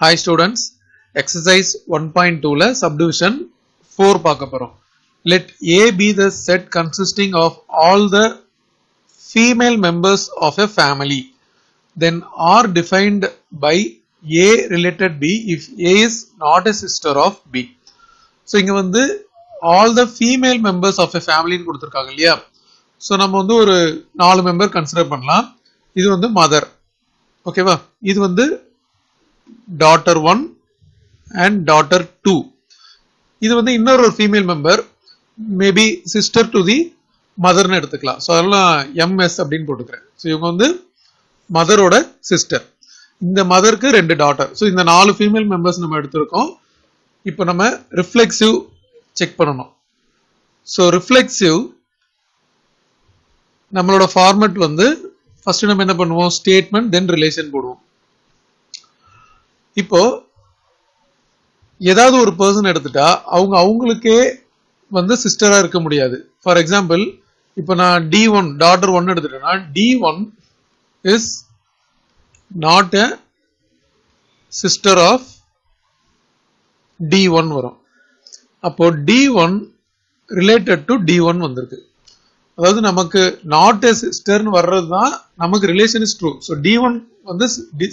Hi students exercise one point டூவில் subdivision four பார்க்க போகிறோம் let A B the set consisting of all the female members of a family then R defined by A related B if A is not a sister of B so இங்கே வந்து all the female members of a ஃபேமிலின்னு கொடுத்துருக்காங்க இல்லையா so நம்ம வந்து ஒரு நாலு member consider பண்ணலாம் இது வந்து மதர் ஓகேவா இது வந்து daughter one and daughter two இது வந்து இன்னொரு female member maybe sister to the மதர்னு எடுத்துக்கலாம். ஸோ அதெல்லாம் எம்எஸ் அப்படின்னு போட்டுக்கிறேன். ஸோ இவங்க வந்து மதரோட சிஸ்டர் இந்த மதருக்கு ரெண்டு டாட்டர் ஸோ இந்த நாலு ஃபீமேல் மெம்பர்ஸ் நம்ம எடுத்திருக்கோம். இப்போ நம்ம ரிஃப்ளெக்சிவ் செக் பண்ணணும். ஸோ ரிஃப்ளெக்சிவ் நம்மளோட ஃபார்மெட் வந்து ஃபர்ஸ்ட் நம்ம என்ன பண்ணுவோம்? ஸ்டேட்மெண்ட் தென் ரிலேஷன் போடுவோம். இப்போ ஏதாவது ஒரு பர்சன் எடுத்துட்டா அவங்க அவங்களுக்கே வந்து சிஸ்டரா இருக்க முடியாது. ஃபார் எக்ஸாம்பிள் இப்போ நான் D one daughter one எடுத்துட்டேன்னா D one is not a sister of D one வரும். அப்போ D one related to D one வந்திருக்கு. அதாவது நமக்கு நாட் எ சிஸ்டர்னு வர்றது தான் நமக்கு relation is true so D one வந்து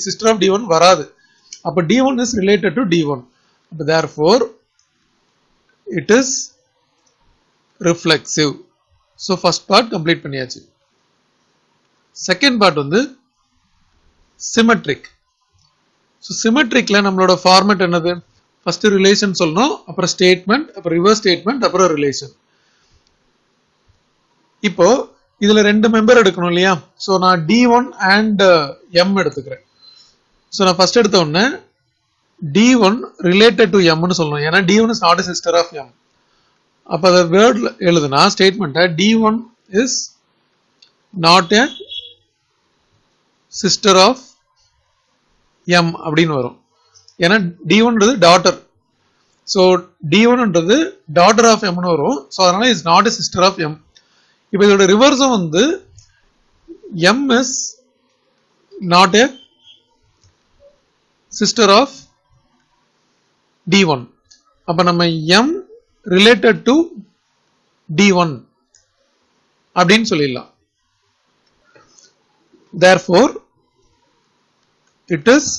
சிஸ்டர் ஆஃப் டி ஒன் வராது. அப்போ D one is related to D one அப்போ therefore it is reflexive so first part complete பண்ணியாச்சு. செகண்ட் பார்ட் வந்து சிமெட்ரிக் ஸோ சிமெட்ரிக்ல நம்மளோட ஃபார்மேட் என்னது? ஃபர்ஸ்ட் ரிலேஷன் சொல்லணும் அப்புறம் ஸ்டேட்மெண்ட் அப்புறம் ரிவர்ஸ் ஸ்டேட்மெண்ட் அப்புறம் ரிலேஷன் இப்போ இதுல ரெண்டு மெம்பர் எடுக்கணும் இல்லையா? ஸோ நான் டி ஒன் அண்ட் எம் எடுத்துக்கிறேன். ஸோ நான் ஃபர்ஸ்ட் எடுத்த உடனே டி ஒன் ரிலேட்டட் டு எம்னு சொல்லணும். ஏன்னா D one is not sister of M அப்போ அதை வேர்டில் எழுதுனா ஸ்டேட்மெண்ட்டை D one is not a sister of M அப்படின்னு வரும். ஏன்னா டி ஒன்றது டாட்டர் ஸோ டி ஒன்ன்றது டாட்டர் ஆஃப் எம்னு வரும். ஸோ அதனால is not a sister of M இப்போ இதோட ரிவர்ஸும் வந்து M is not a sister of D one அப்போ நம்ம M related to D one அப்படின்னு சொல்லிடலாம். Therefore it is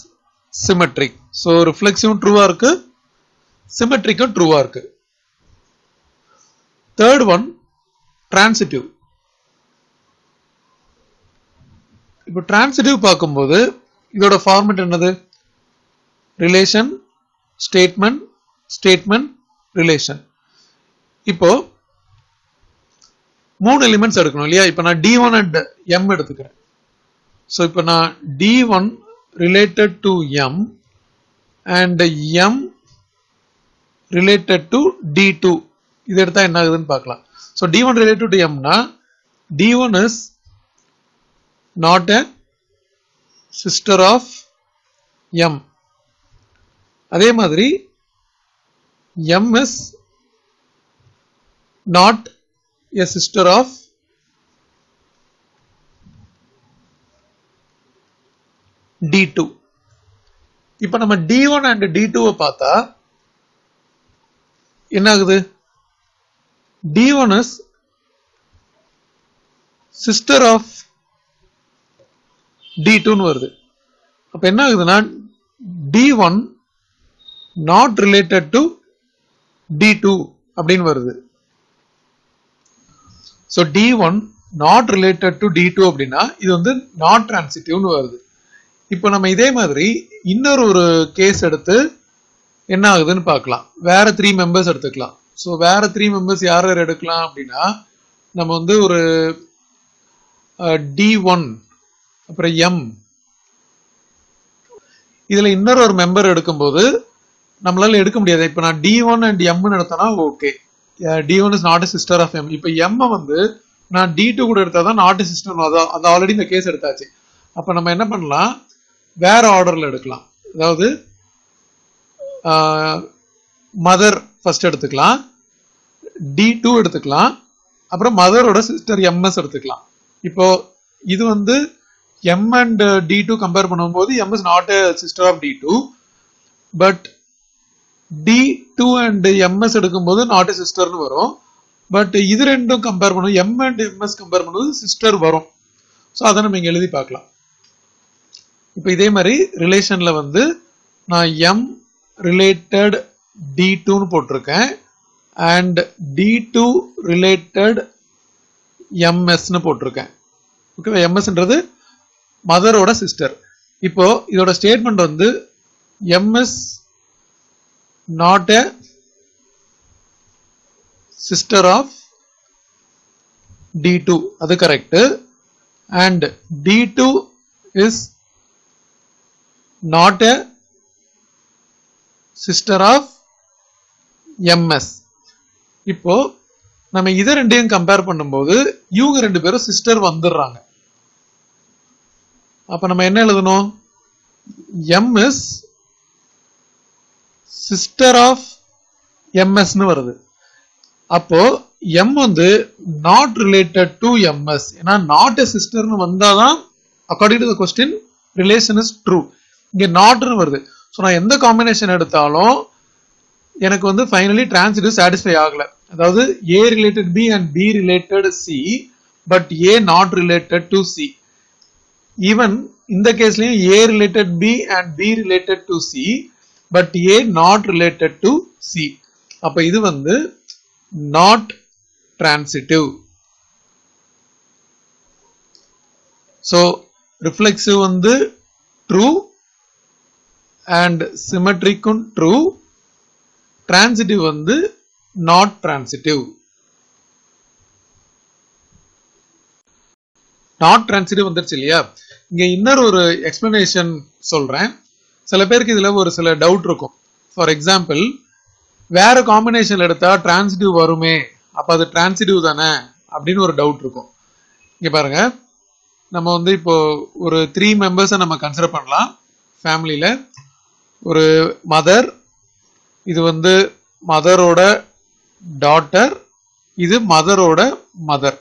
symmetric so ரிஃப்ளெக்ஸிவும் ட்ரூவா இருக்கு சிமெட்ரிக்கும் ட்ரூவா இருக்கு. தேர்ட் ஒன் டிரான்சிட்டிவ் இப்போ டிரான்சிட்டிவ் பார்க்கும்போது இதோட ஃபார்மெட் என்னது? ரிலேஷன் ஸ்டேட்மெண்ட் ஸ்டேட்மெண்ட் ரிலேஷன் இப்போ மூணு எலிமெண்ட்ஸ் எடுக்கணும் இல்லையா? இப்போ நான் டி ஒன் அண்ட் எம் எடுத்துக்கிறேன். ஸோ இப்போ நான் D one related to M and M m related to d2 இது எடுத்தால் என்ன ஆகுதுன்னு பார்க்கலாம். So D one related to எம்னா D one is not a sister of M அதே மாதிரி M is not a sister of D two இப்போ நம்ம D one and D டூவை பார்த்தா என்ன ஆகுது D one is sister of D டூன்னு வருது. அப்ப என்ன ஆகுதுன்னா D one not related to D two அப்படின்னு வருது. So D one not related to D two அப்படின்னா இது வந்து நாட் டிரான்சிட்டிவ்னு வருது. இப்போ நம்ம இதே மாதிரி இன்னொரு ஒரு கேஸ் எடுத்து என்ன ஆகுதுன்னு பார்க்கலாம். வேற த்ரீ மெம்பர்ஸ் எடுத்துக்கலாம். ஸோ வேற த்ரீ மெம்பர்ஸ் யார் யார் எடுக்கலாம் அப்படின்னா நம்ம வந்து ஒரு டி ஒன் அப்புறம் எம் இதில் இன்னொரு ஒரு மெம்பர் எடுக்கும்போது நம்மளால எடுக்க முடியாது. இப்போ நான் டி ஒன் அண்ட் எம்னு எடுத்தேன்னா okay D one is not sister of M இப்போ எம் வந்து நான் டி டூ கூட எடுத்தா தான் நாட் சிஸ்டர் அதான் அது ஆல்ரெடி இந்த கேஸ் எடுத்தாச்சு. அப்போ நம்ம என்ன பண்ணலாம்? வேற ஆர்டர்ல எடுக்கலாம். அதாவது மதர் ஃபர்ஸ்ட் எடுத்துக்கலாம். டி டூ எடுத்துக்கலாம். அப்புறம் மதரோட சிஸ்டர் எம்எஸ் எடுத்துக்கலாம். இப்போ இது வந்து M and D two compare பண்ணும்போது M is not sister of D two but D two and MS எடுக்கும்போது நாட் சிஸ்டர்னு வரும். பட் இது ரெண்டும் கம்பேர் பண்ணும். எம் அண்ட் எம்எஸ் கம்பேர் பண்ணும்போது சிஸ்டர் வரும். ஸோ அதை நம்ம இங்கே எழுதி பார்க்கலாம். இப்போ இதே மாதிரி ரிலேஷன்ல வந்து நான் எம் ரிலேட்டட் டி டூன்னு போட்டிருக்கேன். அண்ட் டி டூ ரிலேட்டட் எம்எஸ்ன்னு போட்டிருக்கேன். ஓகேவா எம்எஸ்ன்றது மதரோட சிஸ்டர் இப்போ இதோட ஸ்டேட்மெண்ட் வந்து MS not a sister of D two அது correct. And D two is not a sister of MS இப்போ நம்ம இதை ரெண்டையும் கம்பேர் பண்ணும்போது இவங்க ரெண்டு பேரும் சிஸ்டர் வந்துடுறாங்க. அப்ப நம்ம என்ன எழுதணும்? எம் இஸ் சிஸ்டர் ஆஃப் எம்எஸ்னு வருது. அப்போ எம் வந்து நாட் ரிலேட்டட் டு எம்எஸ் ஏன்னா நாட் எ சிஸ்டர்னு வந்தாதான் according to the question relation is true இங்க நாட்னு வருது. ஸோ நான் எந்த காம்பினேஷன் எடுத்தாலும் எனக்கு வந்து ஃபைனலி டிரான்சிட்டிவ் சாட்டிஸ்ஃபை ஆகல. அதாவது A related B and B related C but A not related to C even இந்த கேஸ்லயும் A related B and B related to C but A not related to C அப்ப இது வந்து not transitive so reflexive வந்து true and சிமெட்ரிக்கும் true transitive வந்து not transitive not transitive வந்துருச்சு இல்லையா? இங்க இன்னொரு ஒரு எக்ஸ்பிளனேஷன் சொல்றேன். சில பேருக்கு இதுல ஒரு சில டவுட் இருக்கும். ஃபார் எக்ஸாம்பிள் வேற காம்பினேஷன் எடுத்தா டிரான்சிட்டிவ் வருமே அப்ப அது டிரான்சிட்டிவ் தானே அப்படின்னு ஒரு டவுட் இருக்கும். இங்க பாருங்க. நம்ம வந்து இப்போ ஒரு த்ரீ மெம்பர்ஸை நம்ம கன்சிடர் பண்ணலாம். ஃபேமிலியில ஒரு மதர் இது வந்து மதரோட டாட்டர் இது மதரோட மதர்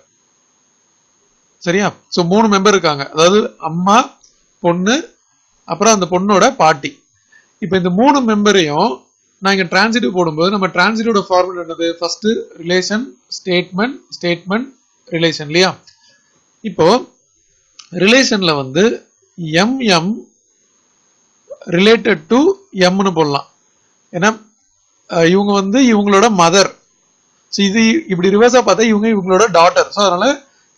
சரியா? ஸோ மூணு மெம்பர் இருக்காங்க. அதாவது அம்மா பொண்ணு அப்புறம் அந்த பொண்ணோட பாட்டி. இப்போ இந்த மூணு மெம்பரையும் நான் இங்கே டிரான்சிட்டிவ் போடும்போது நம்ம டிரான்சிட்டிவோட ஃபார்முலா என்னது? First relation statement statement relation இல்லையா? இப்போ ரிலேஷன்ல வந்து எம் எம் ரிலேட்டட் டு எம்னு போடலாம். ஏன்னா இவங்க வந்து இவங்களோட மதர் ஸோ இது இப்படி ரிவர்ஸா பார்த்தா இவங்க இவங்களோட டாட்டர் ஸோ அதனால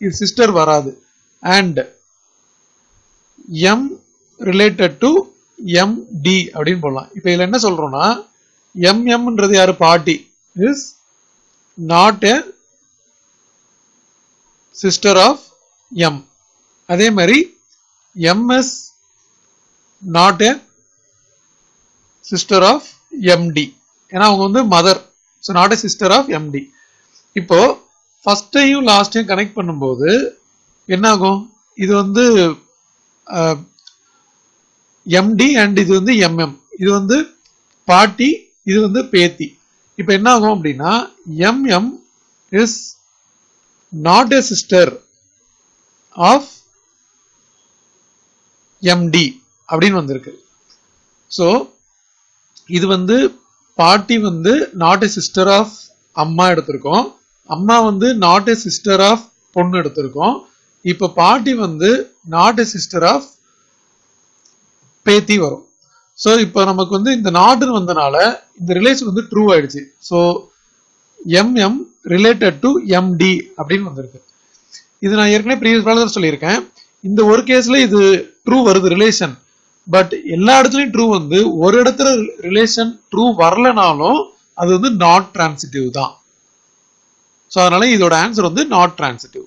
இது சிஸ்டர் வராது. And M related to M D அப்படின்னு போடலாம். இப்போ இதில் என்ன சொல்றோம்னா எம் எம்ன்றது யாரு? பாட்டி. Is not a sister of M அதே மாதிரி MS not a sister of MD ஏன்னா அவங்க வந்து mother so not a sister of MD இப்போ ஃபஸ்ட்டையும் லாஸ்டையும் கனெக்ட் பண்ணும்போது என்ன ஆகும் இது வந்து எம்டி அண்ட் இது வந்து எம்எம் இது வந்து பாட்டி இது வந்து பேத்தி. இப்போ என்ன ஆகும் அப்படின்னா MM is not a sister of MD அப்படின்னு வந்திருக்கு. ஸோ இது வந்து பாட்டி வந்து நாட் எ சிஸ்டர் ஆஃப் அம்மா எடுத்திருக்கோம். அம்மா வந்து நாட் எ சிஸ்டர் ஆஃப் பொண்ணு எடுத்திருக்கோம். இப்போ பாட்டி வந்து நாட் எ சிஸ்டர் ஆஃப் பேத்தி வரும். ஸோ இப்போ நமக்கு வந்து இந்த நாடுன்னு வந்தனால இந்த ரிலேஷன் வந்து ட்ரூ ஆயிடுச்சு. So MM related to empty அப்படின்னு வந்திருக்கு. இது நான் ஏற்கனவே ப்ரீவியஸ் காலத்தில் சொல்லியிருக்கேன். இந்த ஒரு கேஸ்ல இது ட்ரூ வருது ரிலேஷன் பட் எல்லா இடத்துலையும் ட்ரூ வந்து ஒரு இடத்துல ரிலேஷன் ட்ரூ வரலனாலும் அது வந்து நாட் டிரான்சிட்டிவ் தான். ஸோ அதனால இதோட ஆன்சர் வந்து நாட் டிரான்சிட்டிவ்